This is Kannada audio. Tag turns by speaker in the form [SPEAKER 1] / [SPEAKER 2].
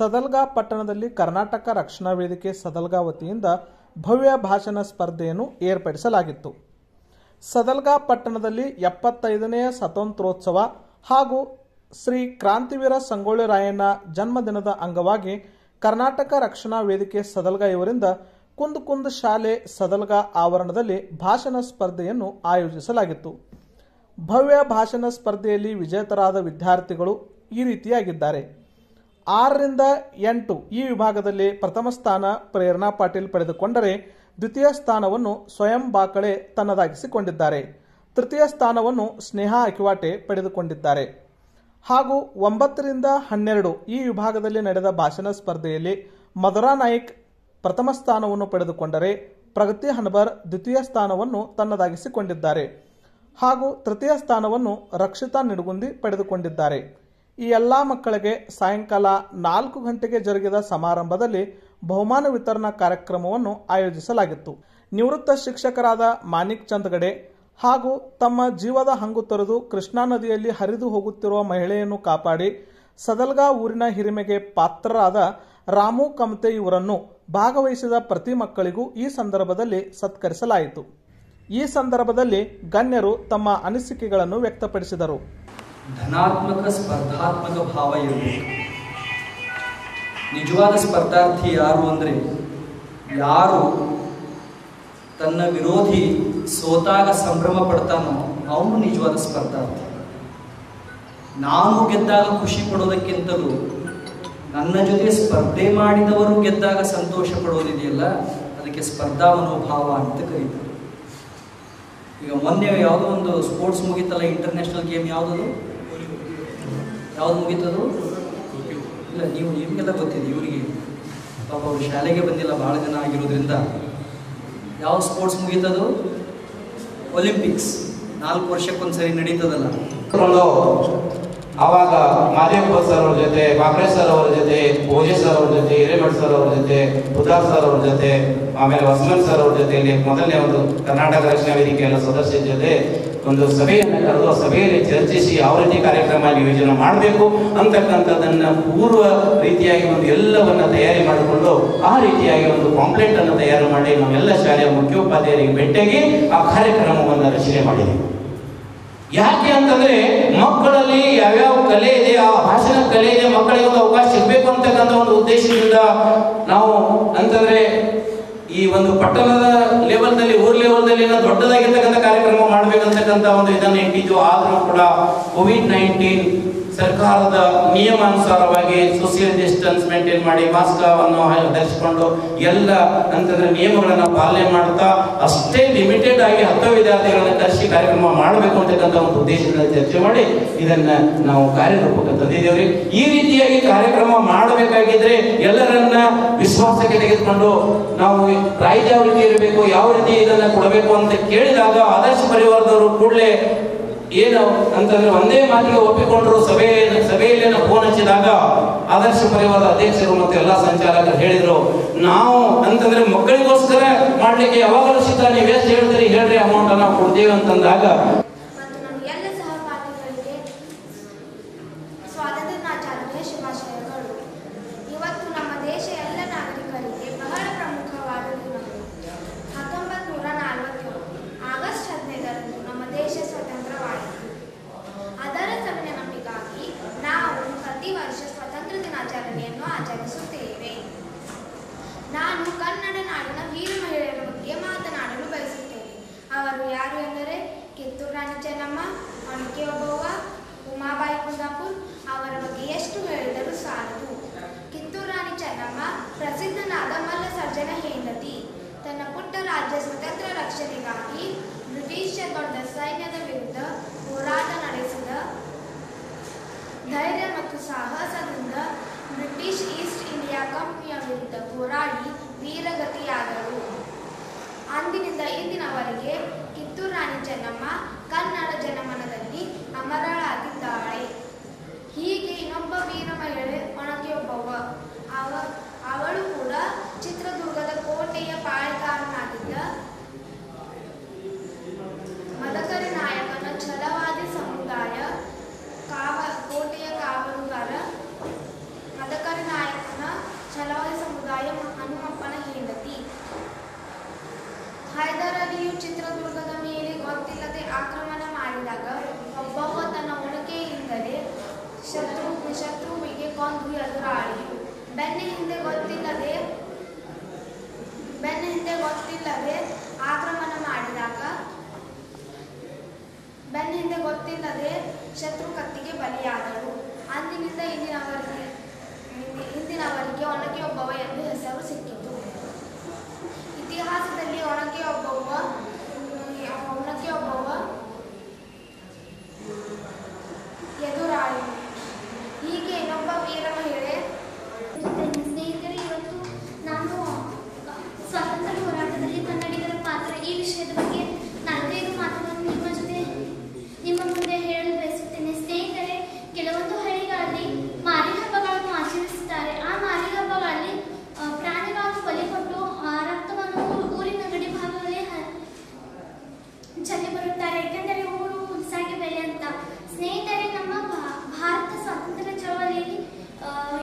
[SPEAKER 1] ಸದಲ್ಗಾ ಪಟ್ಟಣದಲ್ಲಿ ಕರ್ನಾಟಕ ರಕ್ಷಣಾ ವೇದಿಕೆ ಸದಲ್ಗಾ ವತಿಯಿಂದ ಭವ್ಯ ಭಾಷಣ ಸ್ಪರ್ಧೆಯನ್ನು ಏರ್ಪಡಿಸಲಾಗಿತ್ತು. ಸದಲ್ಗಾ ಪಟ್ಟಣದಲ್ಲಿ ಎಪ್ಪತ್ತೈದನೆಯ ಸ್ವತಂತ್ರೋತ್ಸವ ಹಾಗೂ ಶ್ರೀ ಕ್ರಾಂತಿವೀರ ಸಂಗೊಳ್ಳಿ ರಾಯಣ್ಣ ಜನ್ಮದಿನದ ಅಂಗವಾಗಿ ಕರ್ನಾಟಕ ರಕ್ಷಣಾ ವೇದಿಕೆ ಸದಲ್ಗಾ ಇವರಿಂದ ಕುಂದ್ ಕುಂದ್ ಶಾಲೆ ಸದಲ್ಗಾ ಆವರಣದಲ್ಲಿ ಭಾಷಣ ಸ್ಪರ್ಧೆಯನ್ನು ಆಯೋಜಿಸಲಾಗಿತ್ತು. ಭವ್ಯ ಭಾಷಣ ಸ್ಪರ್ಧೆಯಲ್ಲಿ ವಿಜೇತರಾದ ವಿದ್ಯಾರ್ಥಿಗಳು ಈ ರೀತಿಯಾಗಿದ್ದಾರೆ. ಆರರಿಂದ ಎಂಟು ಈ ವಿಭಾಗದಲ್ಲಿ ಪ್ರಥಮ ಸ್ಥಾನ ಪ್ರೇರಣಾ ಪಾಟೀಲ್ ಪಡೆದುಕೊಂಡರೆ ದ್ವಿತೀಯ ಸ್ಥಾನವನ್ನು ಸ್ವಯಂ ಬಾಕಳೆ ತನ್ನದಾಗಿಸಿಕೊಂಡಿದ್ದಾರೆ. ತೃತೀಯ ಸ್ಥಾನವನ್ನು ಸ್ನೇಹ ಅಕಿವಾಟೆ ಪಡೆದುಕೊಂಡಿದ್ದಾರೆ. ಹಾಗೂ ಒಂಬತ್ತರಿಂದ ಹನ್ನೆರಡು ಈ ವಿಭಾಗದಲ್ಲಿ ನಡೆದ ಭಾಷಣ ಸ್ಪರ್ಧೆಯಲ್ಲಿ ಮಧುರಾ ನಾಯಕ್ ಪ್ರಥಮ ಸ್ಥಾನವನ್ನು ಪಡೆದುಕೊಂಡರೆ ಪ್ರಗತಿ ಹನ್ಬರ್ ದ್ವಿತೀಯ ಸ್ಥಾನವನ್ನು ತನ್ನದಾಗಿಸಿಕೊಂಡಿದ್ದಾರೆ. ಹಾಗೂ ತೃತೀಯ ಸ್ಥಾನವನ್ನು ರಕ್ಷಿತಾ ನಿಡುಗುಂದಿ ಪಡೆದುಕೊಂಡಿದ್ದಾರೆ. ಈ ಎಲ್ಲ ಮಕ್ಕಳಿಗೆ ಸಾಯಂಕಾಲ ನಾಲ್ಕು ಗಂಟೆಗೆ ಜರುಗಿದ ಸಮಾರಂಭದಲ್ಲಿ ಬಹುಮಾನ ವಿತರಣಾ ಕಾರ್ಯಕ್ರಮವನ್ನು ಆಯೋಜಿಸಲಾಗಿತ್ತು. ನಿವೃತ್ತ ಶಿಕ್ಷಕರಾದ ಮಾನಿಕ್ ಚಂದ್ಗಡೆ ಹಾಗೂ ತಮ್ಮ ಜೀವದ ಹಂಗು ತೊರೆದು ಕೃಷ್ಣಾ ನದಿಯಲ್ಲಿ ಹರಿದು ಹೋಗುತ್ತಿರುವ ಮಹಿಳೆಯನ್ನು ಕಾಪಾಡಿ ಸದಲ್ಗಾ ಊರಿನ ಹಿರಿಮೆಗೆ ಪಾತ್ರರಾದ ರಾಮು ಕಮತೆ ಇವರನ್ನು ಭಾಗವಹಿಸಿದ ಪ್ರತಿ ಮಕ್ಕಳಿಗೂ ಈ ಸಂದರ್ಭದಲ್ಲಿ ಸತ್ಕರಿಸಲಾಯಿತು. ಈ ಸಂದರ್ಭದಲ್ಲಿ ಗಣ್ಯರು ತಮ್ಮ ಅನಿಸಿಕೆಗಳನ್ನು ವ್ಯಕ್ತಪಡಿಸಿದರು.
[SPEAKER 2] ಧನಾತ್ಮಕ ಸ್ಪರ್ಧಾತ್ಮಕ ಭಾವ ಇರಬೇಕು. ನಿಜವಾದ ಸ್ಪರ್ಧಾರ್ಥಿ ಯಾರು ಅಂದರೆ, ಯಾರು ತನ್ನ ವಿರೋಧಿ ಸೋತಾಗ ಸಂಭ್ರಮ ಪಡ್ತಾನೋ ಅವನು ನಿಜವಾದ ಸ್ಪರ್ಧಾರ್ಥಿ. ನಾನು ಗೆದ್ದಾಗ ಖುಷಿ ಪಡೋದಕ್ಕಿಂತಲೂ ನನ್ನ ಜೊತೆ ಸ್ಪರ್ಧೆ ಮಾಡಿದವರು ಗೆದ್ದಾಗ ಸಂತೋಷ ಪಡೋದಿದೆಯಲ್ಲ ಅದಕ್ಕೆ ಸ್ಪರ್ಧಾ ಮನೋಭಾವ ಅಂತ ಕರೀತಾರೆ. ಈಗ ಮೊನ್ನೆ ಯಾವುದೋ ಒಂದು ಸ್ಪೋರ್ಟ್ಸ್ ಮುಗೀತಲ್ಲ ಇಂಟರ್ನ್ಯಾಷನಲ್ ಗೇಮ್ ಯಾವುದದು? ಯಾವ್ದು ಮುಗೀತದು? ಇಲ್ಲ, ನೀವು ನಿಮಗೆಲ್ಲ ಗೊತ್ತಿದೆ, ಇವರಿಗೆ. ಪಾಪ ಅವರು ಶಾಲೆಗೆ ಬಂದಿಲ್ಲ, ಭಾಳ ಜನ ಆಗಿರೋದ್ರಿಂದ. ಯಾವ ಸ್ಪೋರ್ಟ್ಸ್ ಮುಗೀತದು? ಒಲಿಂಪಿಕ್ಸ್ ನಾಲ್ಕು ವರ್ಷಕ್ಕೊಂದ್ಸರಿ ನಡೀತದಲ್ಲ.
[SPEAKER 3] ಆವಾಗ ಮಾದೇವಪ್ಪ ಸರ್ ಅವ್ರ ಜೊತೆ ಬಾಬ್ರೆ ಸರ್ ಅವ್ರ ಜೊತೆ, ಓಜೆ ಸರ್ ಅವ್ರ ಜೊತೆ, ಹಿರೇಮಠ ಸರ್ ಅವ್ರ ಜೊತೆ, ಉದಾಸ್ ಸರ್ ಅವ್ರ ಜೊತೆ, ಆಮೇಲೆ ವಸ್ಮನ್ ಸರ್ ಅವ್ರ ಜೊತೆಯಲ್ಲಿ ಮೊದಲನೇ ಒಂದು ಕರ್ನಾಟಕ ರಕ್ಷಣಾ ವೇದಿಕೆಯ ಸದಸ್ಯರ ಜೊತೆ ಒಂದು ಸಭೆಯನ್ನು ಕರೆದು, ಆ ಸಭೆಯಲ್ಲಿ ಚರ್ಚಿಸಿ ಯಾವ ರೀತಿ ಕಾರ್ಯಕ್ರಮ ಯೋಜನೆ ಮಾಡಬೇಕು ಅಂತಕ್ಕಂಥದ್ದನ್ನು ಪೂರ್ವ ರೀತಿಯಾಗಿ ಒಂದು ಎಲ್ಲವನ್ನು ತಯಾರಿ ಮಾಡಿಕೊಂಡು, ಆ ರೀತಿಯಾಗಿ ಒಂದು ಕಾಂಪ್ಲೇಂಟ್ ಅನ್ನು ತಯಾರು ಮಾಡಿ, ನಾವೆಲ್ಲ ಶಾಲೆಯ ಮುಖ್ಯೋಪಾಧ್ಯಾಯರಿಗೆ ಭೇಟಿಯಾಗಿ ಆ ಕಾರ್ಯಕ್ರಮವನ್ನು ರಚನೆ ಮಾಡಿದ್ದೀವಿ ಯಾಕೆ ಅಂತಂದ್ರೆ ಮಕ್ಕಳಲ್ಲಿ ಯಾವ್ಯಾವ ಕಲೆ ಇದೆ, ಆ ಭಾಷಣ ಕಲೆ ಇದೆ, ಮಕ್ಕಳಿಗೆ ಒಂದು ಅವಕಾಶ ಸಿಗಬೇಕು ಅಂತಕ್ಕಂಥ ಒಂದು ಉದ್ದೇಶದಿಂದ ನಾವು ಅಂತಂದ್ರೆ ಈ ಒಂದು ಪಟ್ಟಣದ ಲೆವೆಲ್ದಲ್ಲಿ ಊರ್ ಲೆವೆಲ್ದಲ್ಲಿ ದೊಡ್ಡದಾಗಿರ್ತಕ್ಕಂಥ ಕಾರ್ಯಕ್ರಮ ಮಾಡ್ಬೇಕಂತಕ್ಕಂಥ ಒಂದು ಇದನ್ನ ಇಟ್ಟಿದ್ದು. ಆದರೂ ಕೂಡ ಕೋವಿಡ್ ನೈನ್ಟೀನ್ ಸರ್ಕಾರದ ನಿಯಮಾನುಸಾರವಾಗಿ ಸೋಷಿಯಲ್ ಡಿಸ್ಟೆನ್ಸ್ ಮೇಂಟೈನ್ ಮಾಡಿ ಮಾಸ್ಕ್ ಅನ್ನು ಧರಿಸಿಕೊಂಡು ಎಲ್ಲ ಅಂತಂದ್ರೆ ನಿಯಮಗಳನ್ನು ಪಾಲನೆ ಮಾಡ್ತಾ ಅಷ್ಟೇ ಲಿಮಿಟೆಡ್ ಆಗಿ ಹತ್ತು ವಿದ್ಯಾರ್ಥಿಗಳನ್ನು ಕರೆಸಿ ಕಾರ್ಯಕ್ರಮ ಮಾಡಬೇಕು ಅಂತಕ್ಕಂಥ ಒಂದು ಉದ್ದೇಶದಿಂದ ಚರ್ಚೆ ಮಾಡಿ ಇದನ್ನ ನಾವು ಕಾರ್ಯರೂಪಕ್ಕೆ ತಂದಿದ್ದೇವ್ರಿ. ಈ ರೀತಿಯಾಗಿ ಕಾರ್ಯಕ್ರಮ ಮಾಡಬೇಕಾಗಿದ್ರೆ ಎಲ್ಲರನ್ನ ವಿಶ್ವಾಸಕ್ಕೆ ತೆಗೆದುಕೊಂಡು ನಾವು ಯಾವ ರೀತಿ ಇರಬೇಕು, ಯಾವ ರೀತಿ ಇದನ್ನ ಕೊಡಬೇಕು ಅಂತ ಕೇಳಿದಾಗ ಆದರ್ಶ ಪರಿವಾರದವರು ಕೂಡಲೇ ಏನು ಅಂತಂದ್ರೆ ಒಂದೇ ಮಾತಿಗೆ ಒಪ್ಪಿಕೊಂಡ್ರು ಸಭೆ ಸಭೆಯಲ್ಲಿ ಫೋನ್ ಹಚ್ಚಿದಾಗ ಆದರ್ಶ ಪರಿವಾರದ ಅಧ್ಯಕ್ಷರು ಮತ್ತು ಎಲ್ಲಾ ಸಂಚಾಲಕರು ಹೇಳಿದ್ರು, ನಾವು ಅಂತಂದ್ರೆ ಮಕ್ಕಳಿಗೋಸ್ಕರ ಮಾಡ್ಲಿಕ್ಕೆ ಯಾವಾಗಲೂ ಸಿದ್ಧ, ನೀವು ಎಷ್ಟು ಹೇಳ್ತೀರಿ, ಹೇಳ್ರಿ ಅಮೌಂಟ್ ನಾವು ಕೊಡ್ತೀವಿ ಅಂತಂದಾಗ
[SPEAKER 4] ಇವತ್ತು ರಕ್ಷಣೆಗಾಗಿ ಬ್ರಿಟಿಷ್ ದೊಡ್ಡ ಸೈನ್ಯದ ವಿರುದ್ಧ ಹೋರಾಟ ನಡೆಸಿದ. ಧೈರ್ಯ ಮತ್ತು ಸಾಹಸದಿಂದ ಬ್ರಿಟಿಷ್ ಈಸ್ಟ್ ಇಂಡಿಯಾ ಕಂಪನಿಯ ವಿರುದ್ಧ ಹೋರಾಡಿ ವೀರಗತಿಯಾದರು. ಅಂದಿನಿಂದ ಇಂದಿನವರೆಗೆ ಕಿತ್ತೂರು ರಾಣಿ ಚೆನ್ನಮ್ಮ ಕನ್ನಡ ಜನಮನದಲ್ಲಿ ಅಮರಳಾಗಿದ್ದಾಳೆ. ಹೀಗೆ ಇನ್ನೊಬ್ಬ ವೀರ ಮಹಿಳೆ ಒಣಕೆ ಒಬ್ಬವ್ವ ಅವ ವ್ಯಕ್ತಿಯು ಚಿತ್ರದುರ್ಗದ ಮೇಲೆ ಗೊತ್ತಿಲ್ಲದೆ ಆಕ್ರಮಣ ಮಾಡಿದಾಗ ಒಬ್ಬವ ತನ್ನ ಉಣಕೆಯಿಂದಲೇ ಶತ್ರು ಶತ್ರುವಿಗೆ ಕೊಂದು ಎದುರಾಳಿ. ಬೆನ್ನ ಹಿಂದೆ ಗೊತ್ತಿಲ್ಲದೆ ಬೆನ್ನ ಹಿಂದೆ ಗೊತ್ತಿಲ್ಲದೆ ಆಕ್ರಮಣ ಮಾಡಿದಾಗ ಬೆನ್ನ ಹಿಂದೆ ಗೊತ್ತಿಲ್ಲದೆ ಶತ್ರು ಕತ್ತಿಗೆ ಬಲಿಯಾದಳು